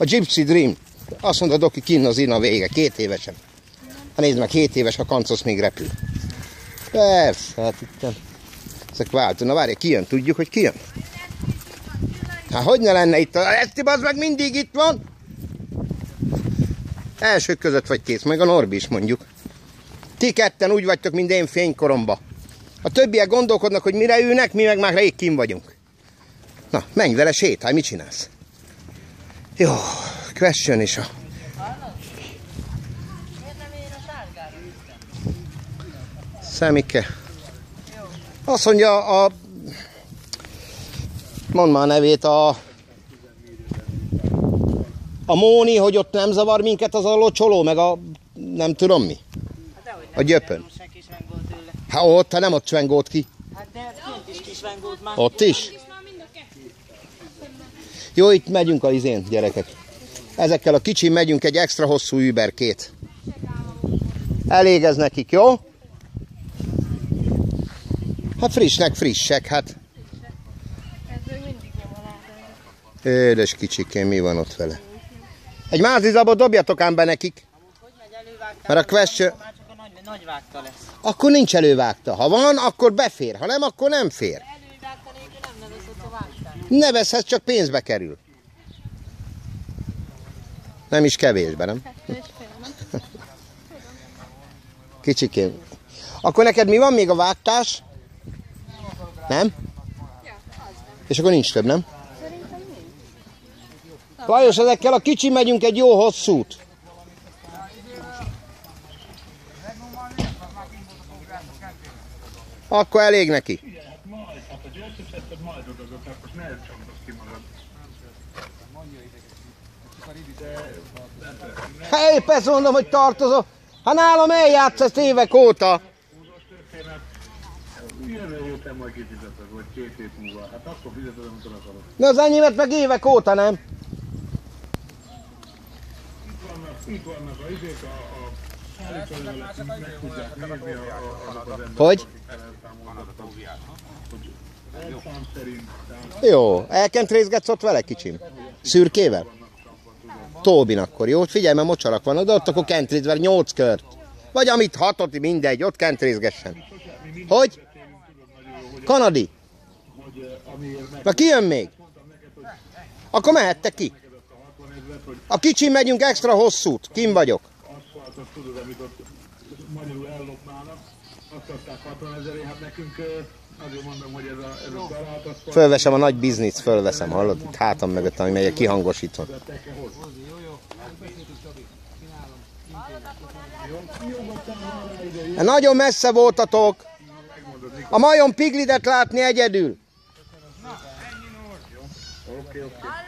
A Gypsy Dream. Azt mondta Doki, kinn az ina vége, két évesen. Hát nézd meg, két éves, a kancos még repül. Persze, hát itt ezek váltó. Na várj, ki jön? Tudjuk, hogy ki jön? Hát hogy ne lenne itt? A Eszti az meg mindig itt van. Elsők között vagy kész, meg a Norbi is mondjuk. Ti ketten úgy vagytok, mint én fénykoromba. A többiek gondolkodnak, hogy mire ülnek, mi meg már rég kim vagyunk. Na, menj vele, sétálj, mit csinálsz? Jó, question is a... Szemike. Azt mondja a... Mondd már a nevét, a... A Móni, hogy ott nem zavar minket az a locsoló, meg a... Nem tudom mi. A gyöpön. Hát ott, ha nem ott csvengót ki. Hát de kint is kisvengót már. Ott is? Jó, itt megyünk a izén, gyerekek. Ezekkel a kicsi megyünk egy extra hosszú überkét. Elég ez nekik, jó? Hát frissnek frissek, hát. Édes kicsikém, mi van ott vele? Egy mázizabot dobjatok ám be nekik. Mert a question... Akkor nincs elővágta. Ha van, akkor befér. Ha nem, akkor nem fér. Elővágta nélkül nem nevezett a vágtál. Ne veszhez, csak pénzbe kerül. Nem is kevésbe, nem? Kicsikém. Akkor neked mi van még a vágtás? Nem? És akkor nincs több, nem? Lajos, ezekkel a kicsi megyünk egy jó hosszút. Akkor elég neki. Épp ezt mondom, hogy tartozom. Hát nálam eljátsz ezt évek óta. Vagy két hét múlva. Hát akkor fizeted, amikor akarod. De az enyémet meg évek óta nem. Itt vannak, itt vannak a a, a Hogy? Jó, elkentrészgetsz ott vele kicsim? Szürkével? Tóbin akkor, jó? Figyelj, mert mocsarak vannak, de ott akkor kentrézvel 8 kört. Vagy amit hatot, mindegy, ott kentrézgessen. Hogy? Kanadi. Na ki jön még? Akkor mehettek ki. A kicsim megyünk extra hosszút, kim vagyok. Aszfaltot tudod, amit ott magyarul ellopnának, azt adták 60 ezerért, hát nekünk azért mondom, hogy ez a, ez a talált aszfalt, Fölvesem a nagy bizniszt, fölveszem, hallod? Itt hátam mögött, ami megy kihangosítva. Nagyon messze voltatok. A majom piglidet látni egyedül. Hallod, akkor még